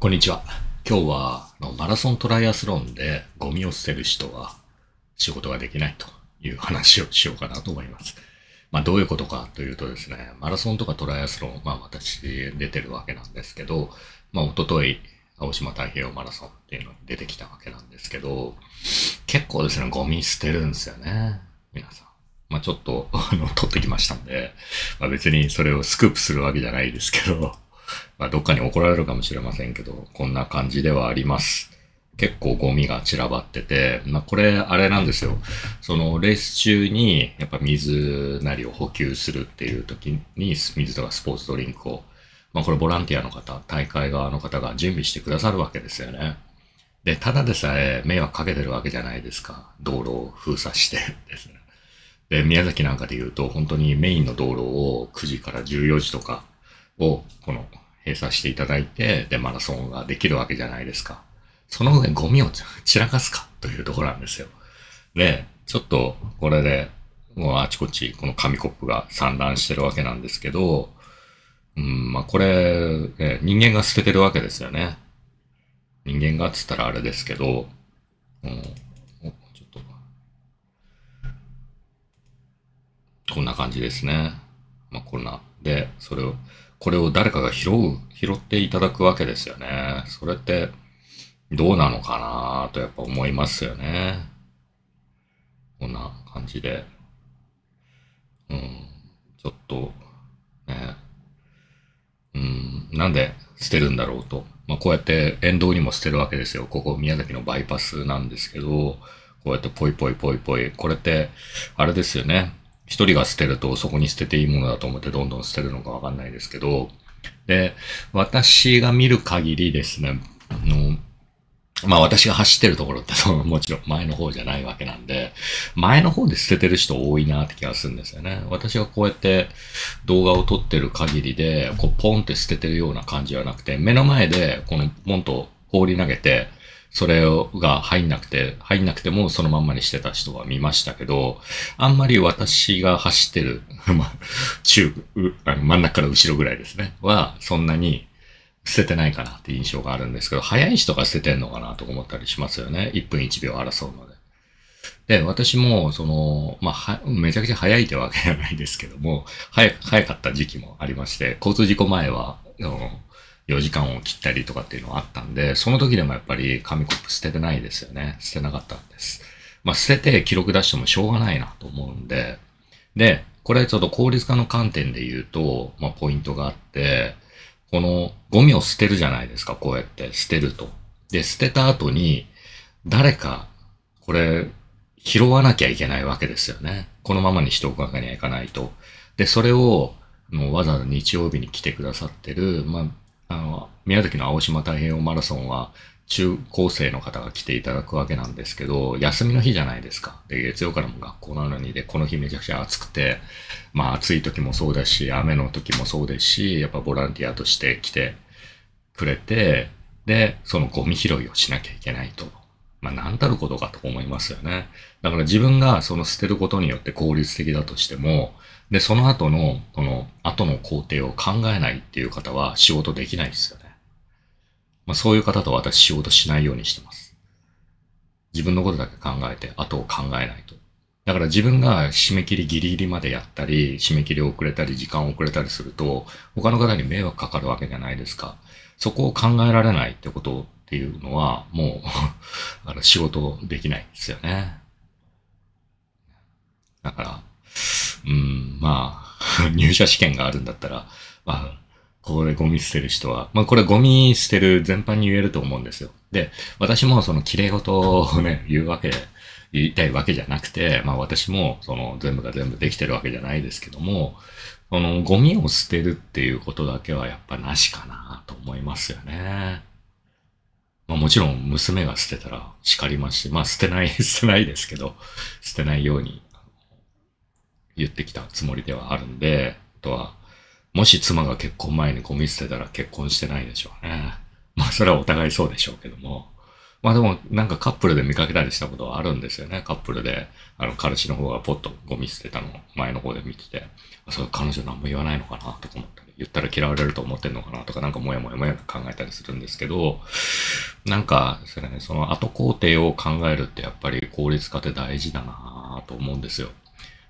こんにちは。今日はのマラソントライアスロンでゴミを捨てる人は仕事ができないという話をしようかなと思います。まあどういうことかというとですね、マラソンとかトライアスロン、まあ私出てるわけなんですけど、まあ一昨日青島太平洋マラソンっていうのに出てきたわけなんですけど、結構ですね、ゴミ捨てるんですよね。皆さん。まあちょっと、あの、取ってきましたんで、まあ別にそれをスクープするわけじゃないですけど、まあどっかに怒られるかもしれませんけど、こんな感じではあります。結構ゴミが散らばってて、まあこれ、あれなんですよ。そのレース中に、やっぱ水なりを補給するっていう時に、水とかスポーツドリンクを、まあこれボランティアの方、大会側の方が準備してくださるわけですよね。で、ただでさえ迷惑かけてるわけじゃないですか。道路を封鎖して ですね。で、宮崎なんかで言うと、本当にメインの道路を9時から14時とかを、この、閉鎖していただいて、で、マラソンができるわけじゃないですか。その上ゴミを散らかすかというところなんですよ。で、ちょっと、これで、もうあちこち、この紙コップが散乱してるわけなんですけど、うん、まあこれ、え人間が捨ててるわけですよね。人間がっつったらあれですけど、うん、ちょっと、こんな感じですね。まあ、こんな。で、それを、これを誰かが拾う、拾っていただくわけですよね。それって、どうなのかなとやっぱ思いますよね。こんな感じで。うん、ちょっと、ね。うん、なんで捨てるんだろうと。まあ、こうやって沿道にも捨てるわけですよ。ここ宮崎のバイパスなんですけど、こうやってポイポイポイポイ。これって、あれですよね。一人が捨てるとそこに捨てていいものだと思ってどんどん捨てるのかわかんないですけど、で、私が見る限りですね、あの、まあ私が走ってるところってそのもちろん前の方じゃないわけなんで、前の方で捨ててる人多いなって気がするんですよね。私がこうやって動画を撮ってる限りで、こうポンって捨ててるような感じはなくて、目の前でこのポンと放り投げて、それが入んなくて、入んなくてもそのまんまにしてた人は見ましたけど、あんまり私が走ってる、ま、中、あの真ん中から後ろぐらいですね、は、そんなに捨ててないかなって印象があるんですけど、早い人が捨ててんのかなと思ったりしますよね。1分1秒争うので。で、私も、その、まあ、めちゃくちゃ早いってわけじゃないですけども、早、早かった時期もありまして、交通事故前は、4時間を切ったりとかっていうのはあったんで、その時でもやっぱり紙コップ捨ててないですよね。捨てなかったんです。まあ、捨てて記録出してもしょうがないなと思うんで、で、これちょっと効率化の観点で言うと、まあ、ポイントがあって、このゴミを捨てるじゃないですか、こうやって捨てると。で、捨てた後に、誰か、これ、拾わなきゃいけないわけですよね。このままにしておくわけにはいかないと。で、それを、もうわざわざ日曜日に来てくださってる、まあ、あの、宮崎の青島太平洋マラソンは、中高生の方が来ていただくわけなんですけど、休みの日じゃないですか。で、月曜からも学校なのに、で、この日めちゃくちゃ暑くて、まあ暑い時もそうだし、雨の時もそうですし、やっぱボランティアとして来てくれて、で、そのゴミ拾いをしなきゃいけないと。まあ何たることかと思いますよね。だから自分がその捨てることによって効率的だとしても、で、その後の、この後の工程を考えないっていう方は仕事できないですよね。まあそういう方と私仕事しないようにしてます。自分のことだけ考えて、後を考えないと。だから自分が締め切りギリギリまでやったり、締め切り遅れたり、時間遅れたりすると、他の方に迷惑かかるわけじゃないですか。そこを考えられないってことっていうのは、もう あの仕事できないんですよね。だから、うん、まあ、入社試験があるんだったら、まあ、ここでゴミ捨てる人は、まあこれゴミ捨てる全般に言えると思うんですよ。で、私もその綺麗事を ね、言うわけ言いたいわけじゃなくて、まあ私もその全部が全部できてるわけじゃないですけども、このゴミを捨てるっていうことだけはやっぱなしかなと思いますよね。まあもちろん娘が捨てたら叱りますし、まあ捨てない、捨てないですけど、捨てないように言ってきたつもりではあるんで、あとは、もし妻が結婚前にゴミ捨てたら結婚してないでしょうね。まあそれはお互いそうでしょうけども、まあでも、なんかカップルで見かけたりしたことはあるんですよね。カップルで、あの、彼氏の方がポッとゴミ捨てたのを前の方で見てて、それ彼女何も言わないのかなとか思ったり、言ったら嫌われると思ってんのかなとか、なんかもやもやもや考えたりするんですけど、なんか、それね、その後工程を考えるってやっぱり効率化って大事だなと思うんですよ。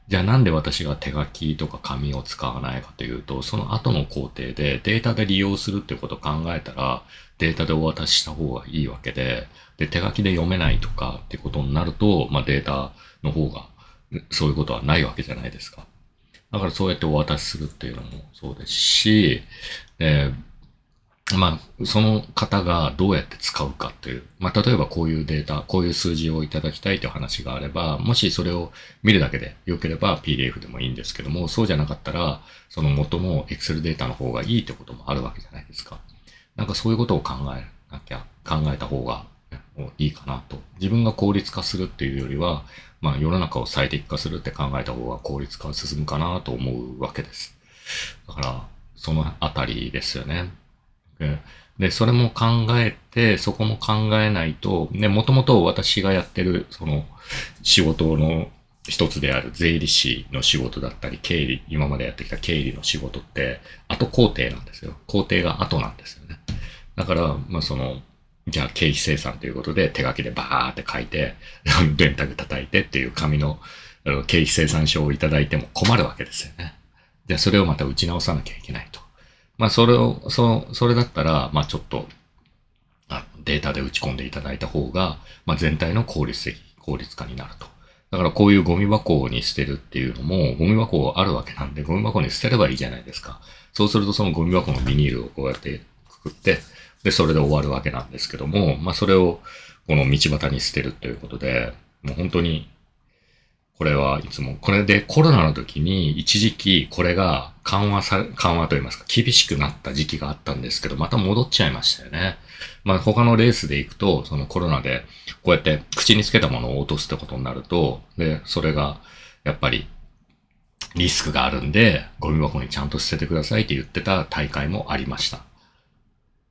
じゃあなんで私が手書きとか紙を使わないかというと、その後の工程でデータで利用するっていうことを考えたら、データでお渡しした方がいいわけで、で、手書きで読めないとかってことになると、まあデータの方が、そういうことはないわけじゃないですか。だからそうやってお渡しするっていうのもそうですし、で、まあ、その方がどうやって使うかっていう。まあ、例えばこういうデータ、こういう数字をいただきたいという話があれば、もしそれを見るだけで良ければ PDF でもいいんですけども、そうじゃなかったら、その元の Excel データの方がいいってこともあるわけじゃないですか。なんかそういうことを考えなきゃ、考えた方がいいかなと。自分が効率化するっていうよりは、まあ世の中を最適化するって考えた方が効率化は進むかなと思うわけです。だから、そのあたりですよね。で、それも考えて、そこも考えないと、ね、もともと私がやってる、その、仕事の一つである税理士の仕事だったり、経理、今までやってきた経理の仕事って、後工程なんですよ。工程が後なんですよね。だから、まあその、じゃあ経費生産ということで手書きでバーって書いて、電卓叩いてっていう紙の経費生産書をいただいても困るわけですよね。じゃあそれをまた打ち直さなきゃいけないと。まあ、それを、そ、それだったら、まあ、ちょっと、データで打ち込んでいただいた方が、まあ、全体の効率的、効率化になると。だからこういうゴミ箱に捨てるっていうのも、ゴミ箱あるわけなんで、ゴミ箱に捨てればいいじゃないですか。そうするとそのゴミ箱のビニールをこうやってくくって、で、それで終わるわけなんですけども、まあそれをこの道端に捨てるということで、もう本当にこれはいつも、これでコロナの時に一時期これが緩和さ、緩和と言いますか、厳しくなった時期があったんですけど、また戻っちゃいましたよね。まあ他のレースで行くと、そのコロナでこうやって口につけたものを落とすってことになると、で、それがやっぱりリスクがあるんで、ゴミ箱にちゃんと捨ててくださいって言ってた大会もありました。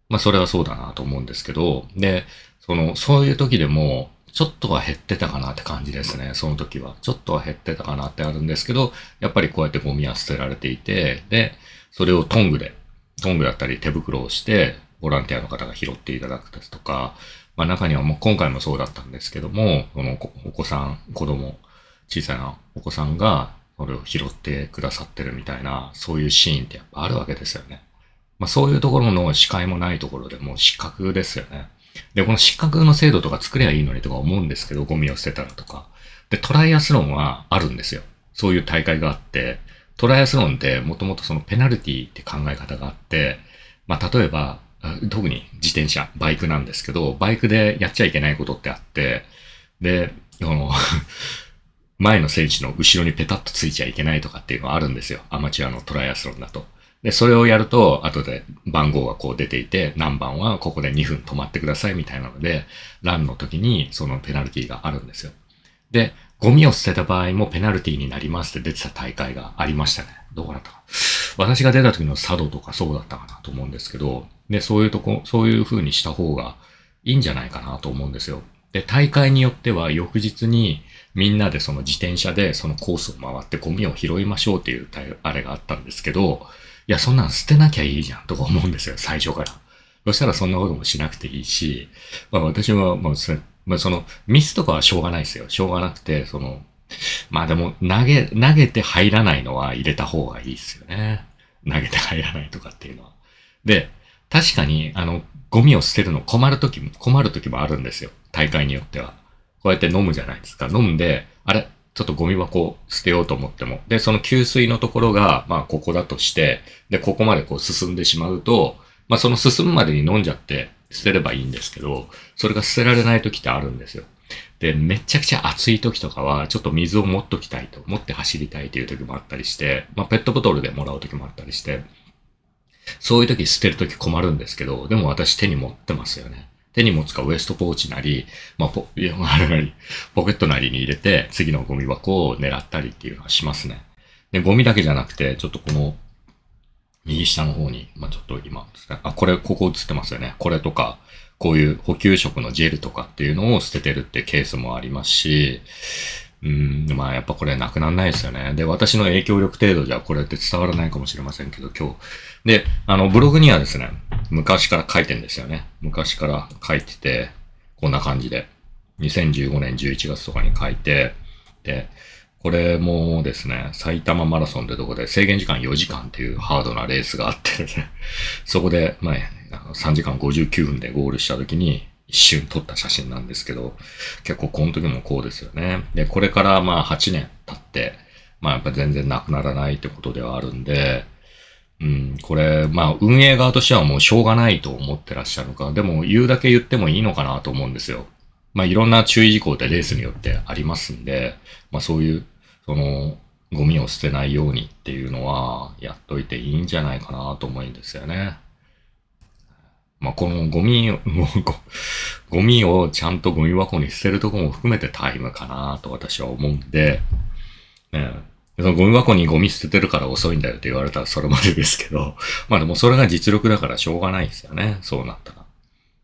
まあそれはそうだなと思うんですけど、で、その、そういう時でも、ちょっとは減ってたかなって感じですね、その時は。ちょっとは減ってたかなってあるんですけど、やっぱりこうやってゴミは捨てられていて、で、それをトングで、トングだったり手袋をして、ボランティアの方が拾っていただくですとか、まあ中にはもう今回もそうだったんですけども、このお子さん、子供、小さなお子さんがそれを拾ってくださってるみたいな、そういうシーンってやっぱあるわけですよね。まあそういうところの視界もないところでもう失格ですよね。で、この失格の制度とか作ればいいのにとか思うんですけど、ゴミを捨てたらとか。で、トライアスロンはあるんですよ。そういう大会があって、トライアスロンってもともとそのペナルティって考え方があって、まあ、例えば、特に自転車、バイクなんですけど、バイクでやっちゃいけないことってあって、で、この前の選手の後ろにペタッとついちゃいけないとかっていうのはあるんですよ。アマチュアのトライアスロンだと。で、それをやると、後で番号がこう出ていて、何番はここで2分止まってくださいみたいなので、ランの時にそのペナルティがあるんですよ。で、ゴミを捨てた場合もペナルティになりますって出てた大会がありましたね。どこだったか。私が出た時の佐渡とかそうだったかなと思うんですけど、で、そういうとこ、そういう風にした方がいいんじゃないかなと思うんですよ。で、大会によっては翌日にみんなでその自転車でそのコースを回ってゴミを拾いましょうっていうあれがあったんですけど、いや、そんなん捨てなきゃいいじゃんとか思うんですよ、最初から。そしたらそんなこともしなくていいし、まあ私は、まあ、まあ、その、ミスとかはしょうがないですよ。しょうがなくて、その、まあでも、投げ、投げて入らないのは入れた方がいいですよね。投げて入らないとかっていうのは。で、確かに、あの、ゴミを捨てるの困るときも、困るときもあるんですよ。大会によっては。こうやって飲むじゃないですか。飲んで、あれ、ちょっとゴミ箱を捨てようと思っても。で、その給水のところが、まあ、ここだとして、で、ここまでこう進んでしまうと、まあ、その進むまでに飲んじゃって捨てればいいんですけど、それが捨てられない時ってあるんですよ。で、めちゃくちゃ暑い時とかは、ちょっと水を持っときたいと、持って走りたいという時もあったりして、まあ、ペットボトルでもらう時もあったりして、そういう時捨てる時困るんですけど、でも私手に持ってますよね。手に持つかウエストポーチなり、まあ、ポ、ポケットなりに入れて、次のゴミ箱を狙ったりっていうのはしますね。で、ゴミだけじゃなくて、ちょっとこの、右下の方に、まあ、ちょっと今ですね、あ、これ、ここ映ってますよね。これとか、こういう補給食のジェルとかっていうのを捨ててるってケースもありますし、うん、まあやっぱこれなくならないですよね。で、私の影響力程度じゃこれって伝わらないかもしれませんけど、今日。で、あの、ブログにはですね、昔から書いてんですよね。昔から書いてて、こんな感じで。2015年11月とかに書いて、で、これもですね、埼玉マラソンってとこで制限時間4時間っていうハードなレースがあってですね、そこで、まあ、3時間59分でゴールした時に、一瞬撮った写真なんですけど、結構この時もこうですよね。で、これからまあ8年経って、まあやっぱ全然なくならないってことではあるんで、うん、これ、まあ運営側としてはもうしょうがないと思ってらっしゃるのか、でも言うだけ言ってもいいのかなと思うんですよ。まあいろんな注意事項ってレースによってありますんで、まあそういう、その、ゴミを捨てないようにっていうのはやっといていいんじゃないかなと思うんですよね。まあ、このゴミを、ゴミをちゃんとゴミ箱に捨てるとこも含めてタイムかなと私は思うんで、ね、そのゴミ箱にゴミ捨ててるから遅いんだよって言われたらそれまでですけど、まあでもそれが実力だからしょうがないですよね。そうなったら。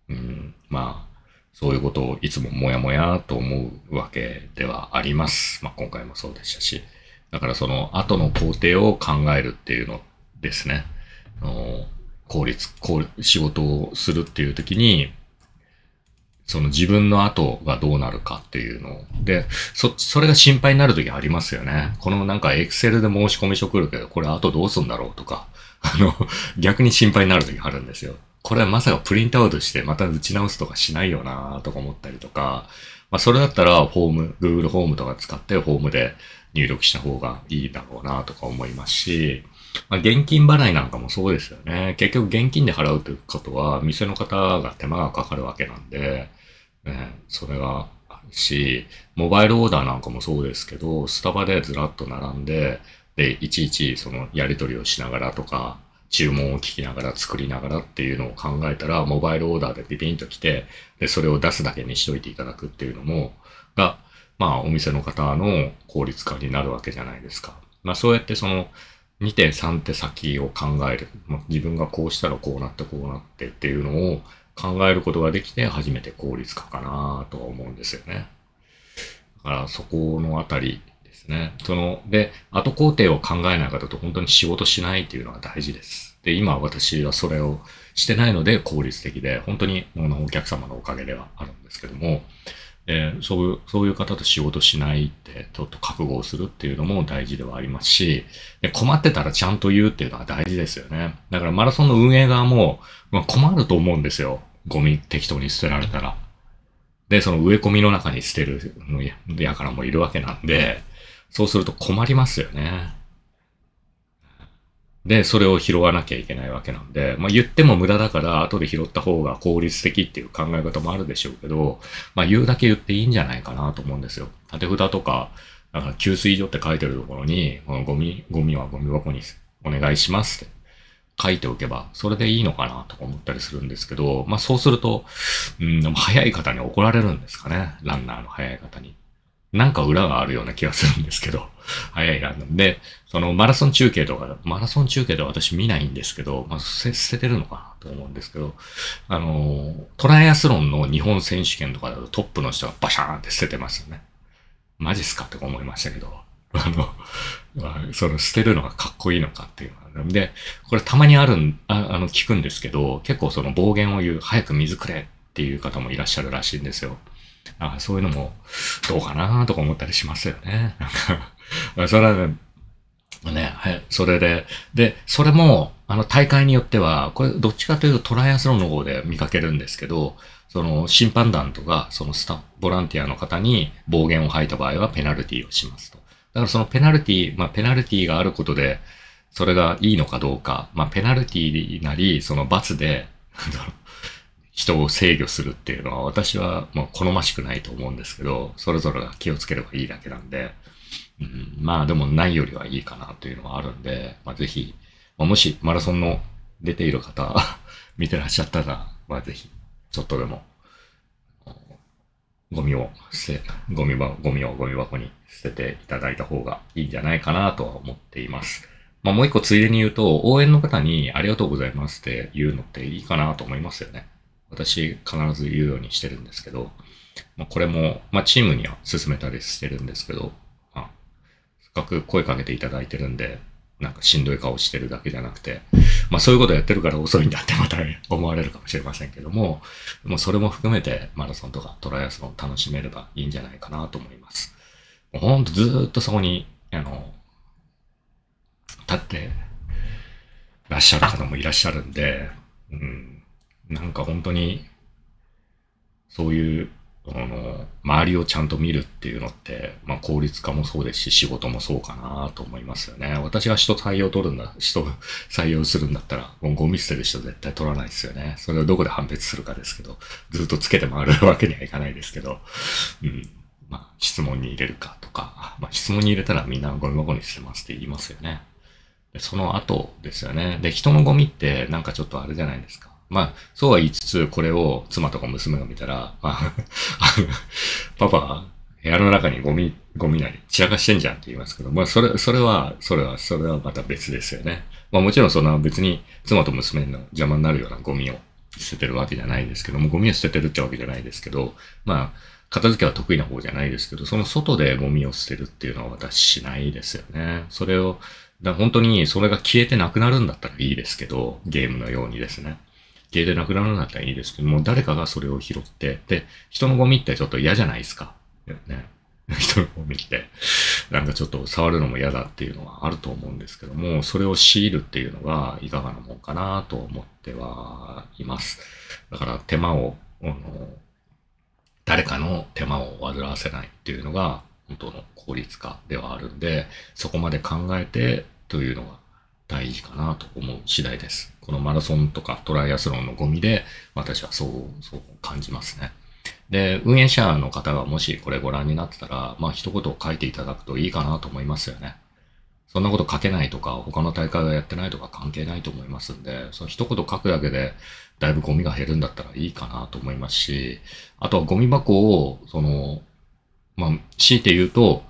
うん、まあ、そういうことをいつももやもやと思うわけではあります。まあ今回もそうでしたし。だからその後の工程を考えるっていうのですね。あの効率、効仕事をするっていう時に、その自分の後がどうなるかっていうので、そ、それが心配になる時ありますよね。このなんかエクセルで申し込み書来るけど、これ後どうすんだろうとか、あの、逆に心配になる時あるんですよ。これはまさかプリントアウトしてまた打ち直すとかしないよなとか思ったりとか、まあそれだったらフォーム、Google フォームとか使ってフォームで入力した方がいいだろうなとか思いますし、まあ、現金払いなんかもそうですよね。結局現金で払うということは、店の方が手間がかかるわけなんで、ね、それがあるし、モバイルオーダーなんかもそうですけど、スタバでずらっと並んで、で、いちいちそのやり取りをしながらとか、注文を聞きながら作りながらっていうのを考えたら、モバイルオーダーでピピンと来て、で、それを出すだけにしといていただくっていうのも、が、まあ、お店の方の効率化になるわけじゃないですか。まあ、そうやってその、2手3手先を考える。自分がこうしたらこうなってこうなってっていうのを考えることができて初めて効率化かなとは思うんですよね。だからそこのあたりですね。その、で、後工程を考えない方と本当に仕事しないっていうのが大事です。で、今私はそれをしてないので効率的で、本当にお客様のおかげではあるんですけども、で、そういう、そういう方と仕事しないって、ちょっと覚悟をするっていうのも大事ではありますし、で困ってたらちゃんと言うっていうのは大事ですよね。だからマラソンの運営側も、まあ、困ると思うんですよ。ゴミ適当に捨てられたら。で、その植え込みの中に捨てるのやからもいるわけなんで、そうすると困りますよね。で、それを拾わなきゃいけないわけなんで、まあ言っても無駄だから後で拾った方が効率的っていう考え方もあるでしょうけど、まあ言うだけ言っていいんじゃないかなと思うんですよ。縦札とか、だか給水所って書いてるところに、このゴミ、ゴミはゴミ箱にお願いしますって書いておけば、それでいいのかなとか思ったりするんですけど、まあそうすると、うん、早い方に怒られるんですかね。ランナーの早い方に。なんか裏があるような気がするんですけど、早いランで、そのマラソン中継とか、マラソン中継では私見ないんですけど、まあ、捨ててるのかなと思うんですけど、あの、トライアスロンの日本選手権とかだとトップの人がバシャーンって捨ててますよね。マジっすかって思いましたけど、あの、まあ、その捨てるのがかっこいいのかっていうのは。で、これたまにあるん、ああの、聞くんですけど、結構その暴言を言う、早く水くれっていう方もいらっしゃるらしいんですよ。あそういうのもどうかなとか思ったりしますよね。なんか、それはね、ね、はい、それで、で、それも、あの、大会によっては、これ、どっちかというとトライアスロンの方で見かけるんですけど、その、審判団とか、そのスタッフ、ボランティアの方に暴言を吐いた場合はペナルティをしますと。だからそのペナルティ、まあ、ペナルティがあることで、それがいいのかどうか、まあ、ペナルティなり、その罰で、人を制御するっていうのは私はもう好ましくないと思うんですけど、それぞれが気をつければいいだけなんで、うん、まあでもないよりはいいかなというのはあるんで、まあぜひ、まあ、もしマラソンの出ている方 見てらっしゃったら、まあぜひ、ちょっとでも、ゴミを捨て、ゴミ箱、ゴミをゴミ箱に捨てていただいた方がいいんじゃないかなとは思っています。まあもう一個ついでに言うと、応援の方にありがとうございますって言うのっていいかなと思いますよね。私必ず言うようにしてるんですけど、まあこれも、まあチームには進めたりしてるんですけど、まあ、せっかく声かけていただいてるんで、なんかしんどい顔してるだけじゃなくて、まあそういうことやってるから遅いんだってまた思われるかもしれませんけども、もうそれも含めてマラソンとかトライアスロン楽しめればいいんじゃないかなと思います。もうほんとずっとそこに、あの、立ってらっしゃる方もいらっしゃるんで、うん、なんか本当に、そういうあの、周りをちゃんと見るっていうのって、まあ効率化もそうですし、仕事もそうかなと思いますよね。私が人採用取るんだ、人採用するんだったら、もうゴミ捨てる人絶対取らないですよね。それをどこで判別するかですけど、ずっとつけて回るわけにはいかないですけど、うん。まあ、質問に入れるかとか、まあ、質問に入れたらみんなゴミ箱に捨てますって言いますよね。その後ですよね。で、人のゴミってなんかちょっとあれじゃないですか。まあ、そうは言いつつ、これを妻とか娘が見たら、まあ、パパ、部屋の中にゴミ、ゴミなり散らかしてんじゃんって言いますけど、まあ、それ、それは、それは、それはまた別ですよね。まあ、もちろんそんな別に妻と娘の邪魔になるようなゴミを捨ててるわけじゃないですけども、ゴミを捨ててるってわけじゃないですけど、まあ、片付けは得意な方じゃないですけど、その外でゴミを捨てるっていうのは私しないですよね。それを、だ本当にそれが消えてなくなるんだったらいいですけど、ゲームのようにですね。消えてなくなるんだったらいいですけども、誰かがそれを拾って、で、人のゴミってちょっと嫌じゃないですか。ね。人のゴミって、なんかちょっと触るのも嫌だっていうのはあると思うんですけども、それを強いるっていうのがいかがなもんかなと思ってはいます。だから手間を、あの、誰かの手間を煩わせないっていうのが本当の効率化ではあるんで、そこまで考えてというのが大事かなと思う次第です。このマラソンとかトライアスロンのゴミで私はそう、そう感じますね。で、運営者の方がもしこれご覧になってたら、まあ一言書いていただくといいかなと思いますよね。そんなこと書けないとか、他の大会がやってないとか関係ないと思いますんで、その一言書くだけで、だいぶゴミが減るんだったらいいかなと思いますし、あとはゴミ箱を、その、まあ、強いて言うと、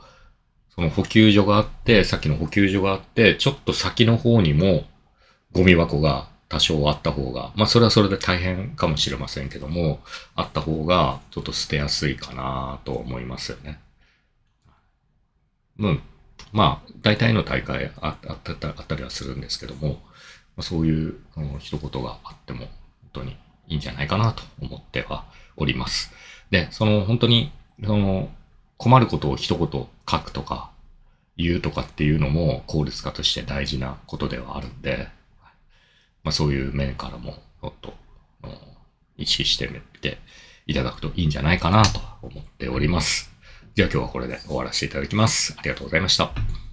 その補給所があって、さっきの補給所があって、ちょっと先の方にもゴミ箱が多少あった方が、まあそれはそれで大変かもしれませんけども、あった方がちょっと捨てやすいかなと思いますよね。うん。まあ、大体の大会あったあったりはするんですけども、ま、そういうあの一言があっても本当にいいんじゃないかなと思ってはおります。で、その本当に、その困ることを一言書くとか言うとかっていうのも効率化として大事なことではあるんで、まあそういう面からももっと意識してみていただくといいんじゃないかなと思っております。では今日はこれで終わらせていただきます。ありがとうございました。